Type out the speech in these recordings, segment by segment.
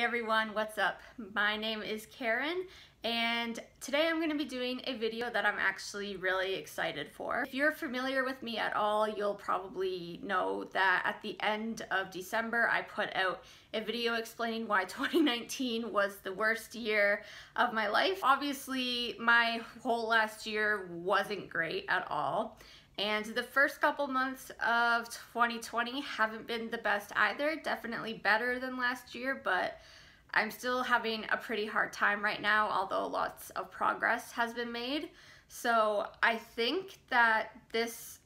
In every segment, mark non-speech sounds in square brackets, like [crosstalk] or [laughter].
Everyone, what's up? My name is Karyn and today I'm going to be doing a video that I'm actually really excited for. If you're familiar with me at all, you'll probably know that at the end of December I put out a video explaining why [laughs] 2019 was the worst year of my life. Obviously, my whole last year wasn't great at all. And the first couple months of 2020 haven't been the best either. Definitely better than last year, but I'm still having a pretty hard time right now, although lots of progress has been made. So I think that this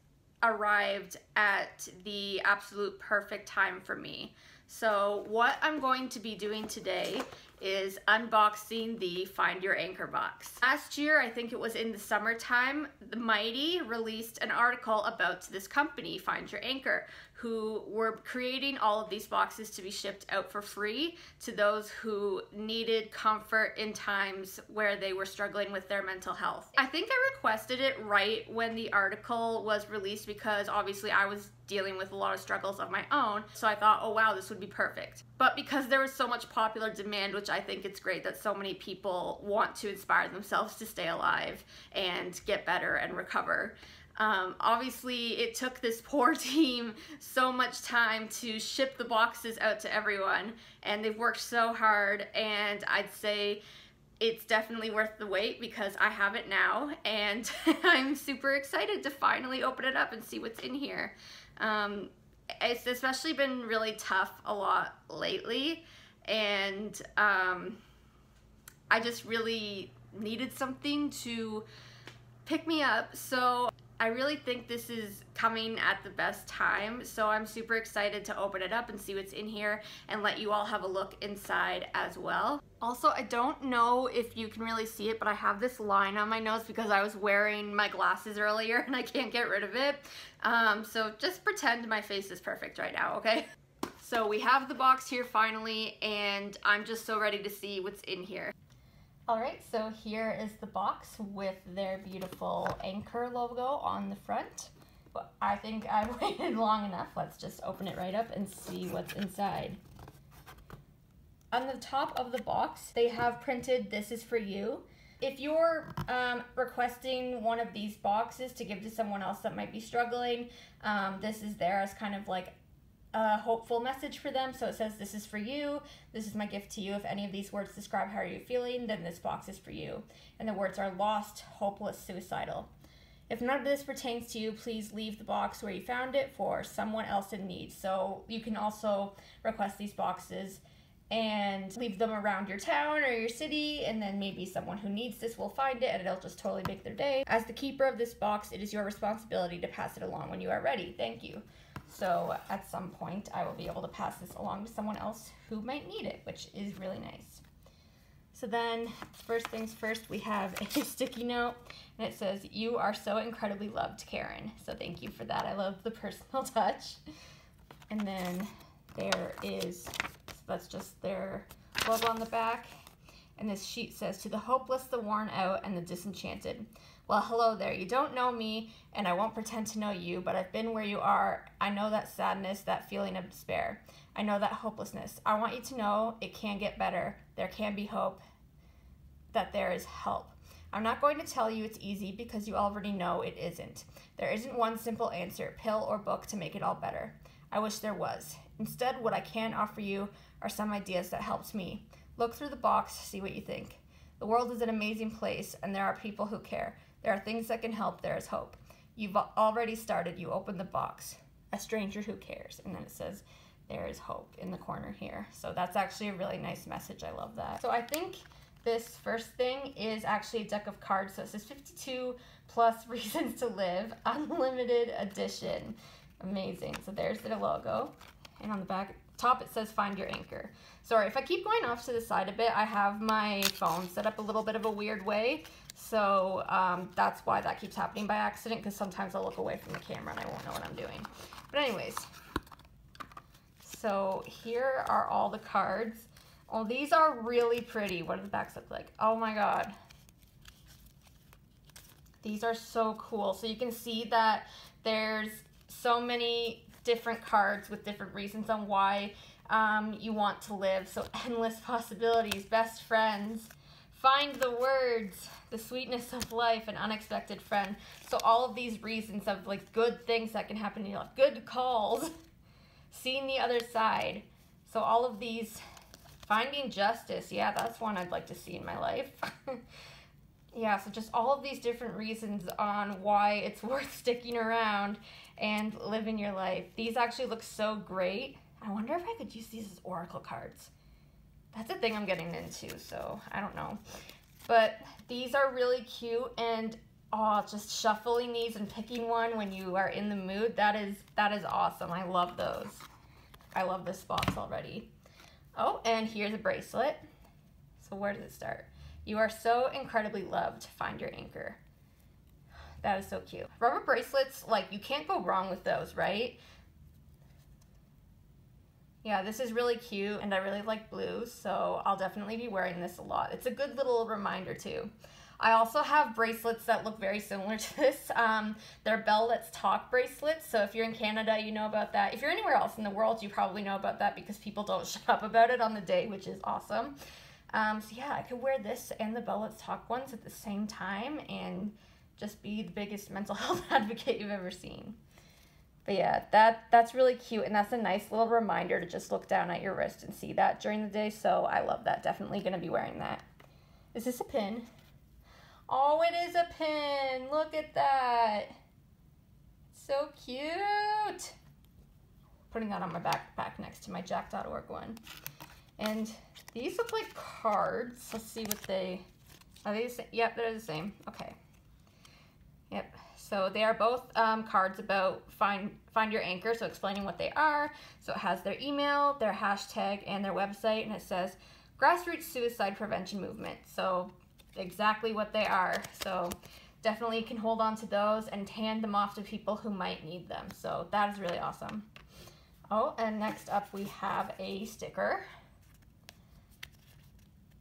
arrived at the absolute perfect time for me. So what I'm going to be doing today is unboxing the Find Your Anchor box. Last year, I think it was in the summertime, the Mighty released an article about this company, Find Your Anchor, who were creating all of these boxes to be shipped out for free to those who needed comfort in times where they were struggling with their mental health. I think I requested it right when the article was released because obviously I was dealing with a lot of struggles of my own. So I thought, oh wow, this would be perfect. But because there was so much popular demand, which I think it's great that so many people want to inspire themselves to stay alive and get better and recover. Um, obviously, it took this poor [laughs] team so much time to ship the boxes out to everyone, and they've worked so hard, and I'd say it's definitely worth the wait because I have it now, and [laughs] I'm super excited to finally open it up and see what's in here. Um, it's especially been really tough a lot lately, and um, I just really needed something to pick me up. So I really think this is coming at the best time, so I'm super excited to open it up and see what's in here and let you all have a look inside as well. Also, I don't know if you can really see it, but I have this line on my nose because I was wearing my glasses earlier and I can't get rid of it. Um, so just pretend my face is perfect right now, okay? So we have the box here finally, and I'm just so ready to see what's in here. All right, so here is the box with their beautiful Anchor logo on the front. I think I've [laughs] waited long enough. Let's just open it right up and see what's inside. On the top of the box, they have printed, this is for you. If you're um, requesting one of these boxes to give to someone else that might be struggling, um, this is there as kind of like a hopeful message for them. So it says, This is for you. This is my gift to you. If any of these words describe how you're feeling, then this box is for you. And the words are lost, hopeless, suicidal. If none of this pertains to you, please leave the box where you found it for someone else in need. So you can also request these boxes and leave them around your town or your city, and then maybe someone who needs this will find it and it'll just totally make their day. As the keeper of this box, it is your responsibility to pass it along when you are ready. Thank you. So at some point, I will be able to pass this along to someone else who might need it, which is really nice. So then, first things first, we have a [laughs] sticky note, and it says, you are so incredibly loved, Karyn. So thank you for that. I love the [laughs] personal touch. And then there is, so that's just their logo on the back. And this sheet says, to the hopeless, the worn out, and the disenchanted. Well, hello there. You don't know me, and I won't pretend to know you, but I've been where you are. I know that sadness, that feeling of despair. I know that hopelessness. I want you to know it can get better. There can be hope, that there is help. I'm not going to tell you it's easy because you already know it isn't. There isn't one simple answer, pill or book, to make it all better. I wish there was. Instead, what I can offer you are some ideas that helped me. Look through the box, see what you think. The world is an amazing place, and there are people who care. There are things that can help. There is hope. You've already started. You open the box. A stranger who cares. And then it says, there is hope in the corner here. So that's actually a really nice message. I love that. So I think this first thing is actually a deck of cards. So it says 52 plus [laughs] reasons to live, unlimited edition. Amazing. So there's the logo. And on the back top it says find your anchor. Sorry, if I keep going off to the side a bit, I have my phone set up a little bit of a weird way. So um, that's why that keeps happening by accident because sometimes I'll look away from the camera and I won't know what I'm doing. But anyways, so here are all the cards. Oh, these are really pretty. What do the backs look like? Oh my God. These are so cool. So you can see that there's so many different cards with different reasons on why um, you want to live. So [laughs] endless possibilities, best friends, find the words, the sweetness of life, an unexpected friend. So all of these reasons of like good things that can happen in your life, good calls, [laughs] seeing the other side. So all of these, finding justice, yeah, that's one I'd like to see in my life. [laughs] yeah, so just all of these different reasons on why it's [laughs] worth sticking around and living your life. These actually look so great. I wonder if I could use these as oracle cards. That's a thing I'm getting into, so I don't know. But these are really cute and oh, just shuffling these and picking one when you are in the mood, that is that is awesome. I love those. I love this box already. Oh, and here's a bracelet. So where does it start? You are so incredibly loved. Find your anchor. That is so cute. Rubber bracelets, like you can't go wrong with those, right? Yeah, this is really cute and I really like blue, so I'll definitely be wearing this a lot. It's a good little reminder too. I also have bracelets that look very similar [laughs] to this. Um, they're Bell Let's Talk bracelets, so if you're in Canada, you know about that. If you're anywhere else in the world, you probably know about that because people don't [laughs] shut up about it on the day, which is awesome. Um, so yeah, I could wear this and the Bell Let's Talk ones at the same time and just be the biggest mental [laughs] health advocate you've ever seen. But yeah, that that's really cute and that's a nice little reminder to just look down at your wrist and see that during the day. So I love that. Definitely going to be wearing that. Is this a pin? Oh, it is a pin. Look at that. So cute. Putting that on my backpack next to my jack.org one. And these look like cards. Let's see what they, are they the same? Yep, they're the same. Okay. Yep. So they are both um, cards about find find your anchor, so explaining what they are. So it has their email, their hashtag, and their website, and it says grassroots suicide prevention movement. So exactly what they are. So definitely can hold on to those and hand them off to people who might need them. So that is really awesome. Oh, and next up we have a sticker.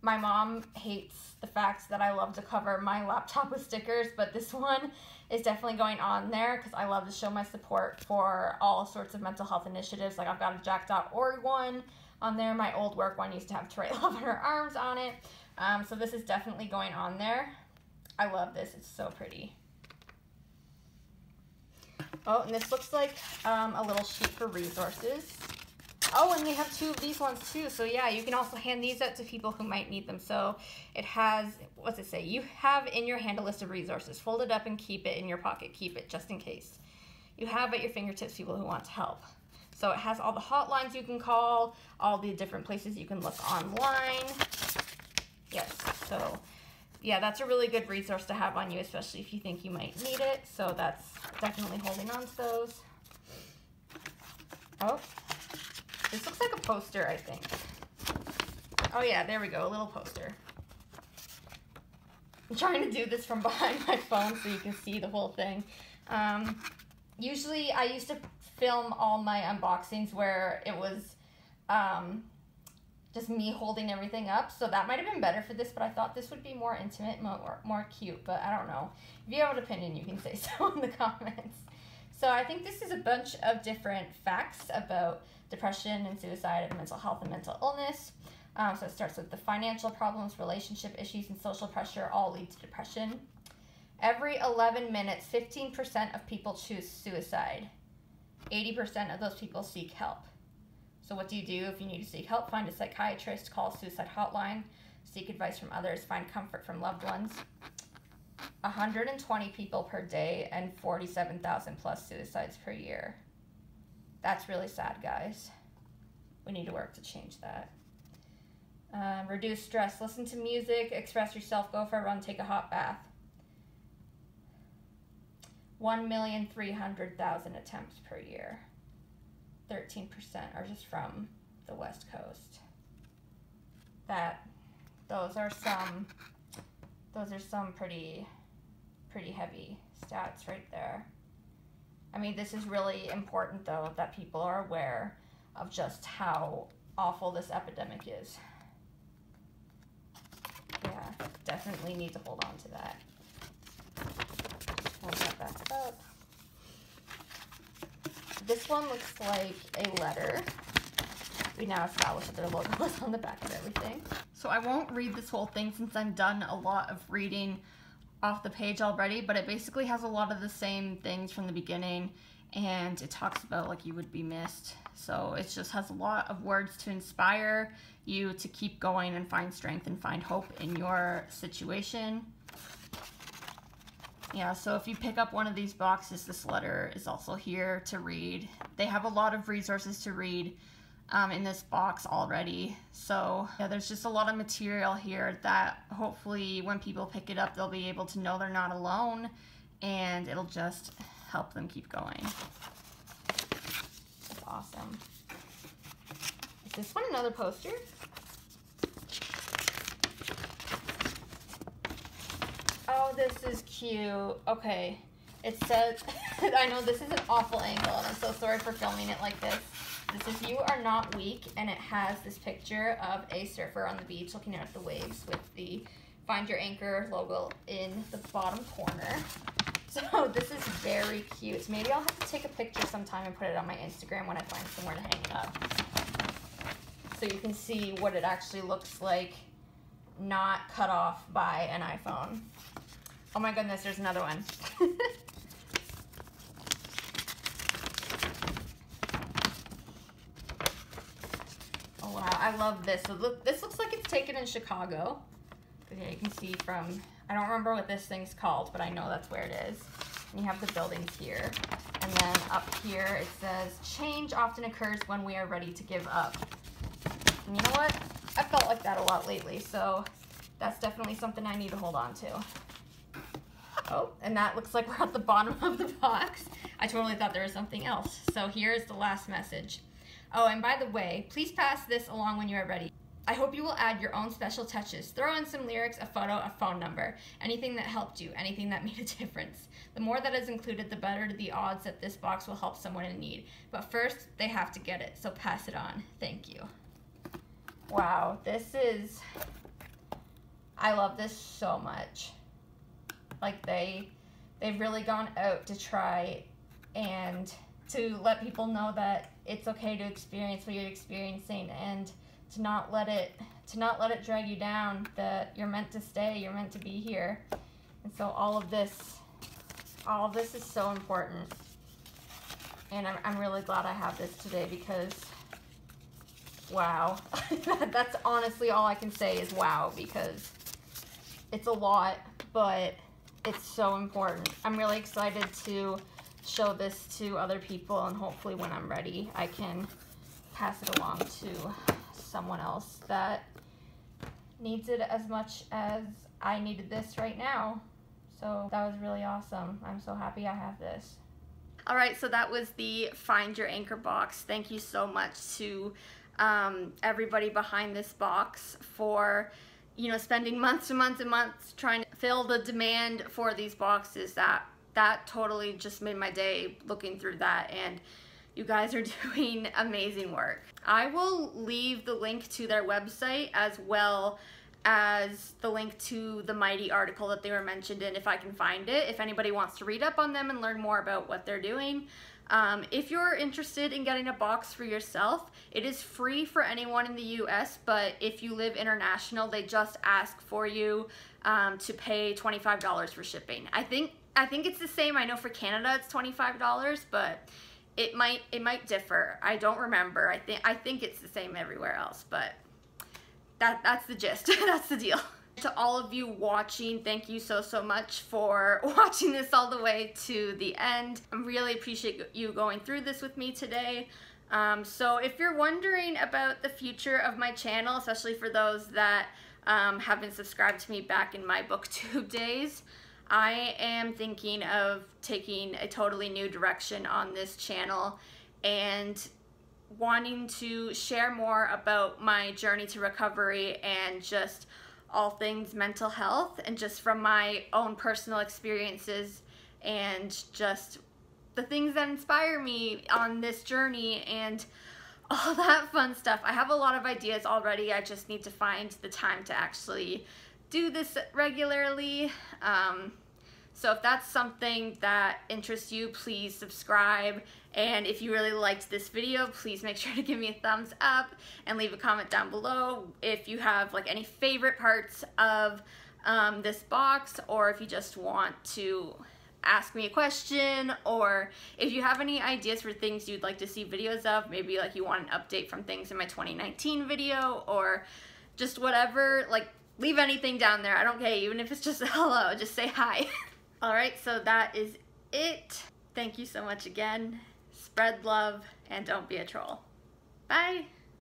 My mom hates the fact that I love to cover my laptop with stickers, but this one is definitely going on there because I love to show my support for all sorts of mental health initiatives. Like I've got a jack.org one on there. My old work one used to have write [laughs] love her arms on it. Um, so this is definitely going on there. I love this. It's so pretty. Oh, and this looks like um, a little sheet for resources. Oh, and they have two of these ones too. So yeah, you can also hand these out to people who might need them. So it has, what's it say? You have in your hand a list of resources. Fold it up and keep it in your pocket. Keep it just in case. You have at your fingertips people who want to help. So it has all the hotlines you can call, all the different places you can look online. Yes, so yeah, that's a really good resource to have on you, especially if you think you might need it. So that's definitely holding on to those. Oh, this looks like a poster, I think. Oh yeah, there we go, a little poster. I'm trying to do this from [laughs] behind my phone so you can see the whole thing. Um, usually I used to film all my unboxings where it was um, just me holding everything up. So that might have been better for this, but I thought this would be more intimate, more, more cute, but I don't know. If you have an opinion, you can say [laughs] so in the comments. So I think this is a bunch of different facts about depression and suicide and mental health and mental illness. Um, so it starts with the financial problems, relationship issues, and social pressure all lead to depression. Every 11 minutes, 15% of people choose suicide. 80% of those people seek help. So what do you do if you need to seek help? Find a psychiatrist, call a suicide hotline, seek advice from others, find comfort from loved ones. 120 people per day and 47,000 plus suicides per year. That's really sad, guys. We need to work to change that. Um, reduce stress, listen to music, express yourself, go for a run, take a hot bath. 1,300,000 attempts per year. 13% are just from the West Coast. That, those are some, those are some pretty, pretty heavy stats right there. I mean, this is really important though, that people are aware of just how awful this epidemic is. Yeah, definitely need to hold on to that. Hold that back up. This one looks like a letter. we now established that their logo is [laughs] on the back of everything. So I won't read this whole thing since I've done a lot of reading off the page already, but it basically has a lot of the same things from the beginning and it talks about like you would be missed. So it just has a lot of words to inspire you to keep going and find strength and find hope in your situation. Yeah, so if you pick up one of these boxes, this letter is also here to read. They have a lot of resources to read um, in this box already. So yeah, there's just a lot of material here that hopefully when people pick it up, they'll be able to know they're not alone and it'll just help them keep going. That's awesome. Is this one another poster? Oh, this is cute. Okay. It says, [laughs] I know this is an awful angle and I'm so sorry for filming it like this. This is You Are Not Weak and it has this picture of a surfer on the beach looking at the waves with the Find Your Anchor logo in the bottom corner. So [laughs] this is very cute. Maybe I'll have to take a picture sometime and put it on my Instagram when I find somewhere to hang it up. So you can see what it actually looks like not cut off by an iPhone. Oh my goodness, there's another one. [laughs] oh wow, I love this. So look, this looks like it's taken in Chicago. Okay, you can see from I don't remember what this thing's called, but I know that's where it is. And you have the buildings here. And then up here it says, change often occurs when we are ready to give up. And you know what? I felt like that a lot lately, so that's definitely something I need to hold on to. Oh, and that looks like we're at the bottom of the box. I totally thought there was something else. So here's the last message. Oh, and by the way, please pass this along when you are ready. I hope you will add your own special touches. Throw in some lyrics, a photo, a phone number, anything that helped you, anything that [laughs] made a difference. The more that is included, the better the odds that this box will help someone in need. But first, they have to get it, so pass it on. Thank you. Wow, this is, I love this so much. Like they, they've really gone out to try and to let people know that it's okay to experience what you're experiencing and to not let it to not let it drag you down that you're meant to stay you're meant to be here. And so all of this all of this is so important. And I'm, I'm really glad I have this today because wow. [laughs] That's honestly all I can say is wow because it's a lot but it's so important. I'm really excited to show this to other people and hopefully when I'm ready I can pass it along to someone else that needs it as much as I needed this right now. So that was really awesome. I'm so happy I have this. All right, so that was the Find Your Anchor box. Thank you so much to um, everybody behind this box for, you know, spending [laughs] months and months and months trying to fill the demand for these boxes. That that totally just made my day looking through that and you guys are [laughs] doing amazing work. I will leave the link to their website as well as the link to the Mighty article that they were mentioned in if I can find it, if anybody wants to read up on them and learn more about what they're doing. Um, if you're interested in getting a box for yourself, it is free for anyone in the US, but if you live international, they just ask for you um, to pay $25 for shipping. I think I think it's the same. I know for Canada it's $25, but it might it might differ. I don't remember. I think I think it's the same everywhere else, but that that's the gist. [laughs] that's the deal. To all of you watching, thank you so so much for [laughs] watching this all the way to the end. I really appreciate you going through this with me today. Um, so if you're wondering about the future of my channel, especially for those that um, have been subscribed to me back in my booktube [laughs] days, I am thinking of taking a totally new direction on this channel and wanting to share more about my journey to recovery and just all things mental health and just from my own personal experiences and just the things that inspire me on this journey and all [laughs] that fun stuff. I have a lot of ideas already. I just need to find the time to actually do this regularly. Um, So if that's something that interests you, please subscribe. And if you really liked this video, please make sure [laughs] to give me a thumbs up and leave a comment down below if you have like any favorite parts of um, this box or if you just want to ask me a question or if you have any ideas for things you'd like to see videos of, maybe like you want an update from things in my 2019 video or just whatever, like leave anything down there. I don't care, even if it's just [laughs] hello, just say hi. [laughs] All right, so that is it. Thank you so much again. Spread love and don't be a troll. Bye.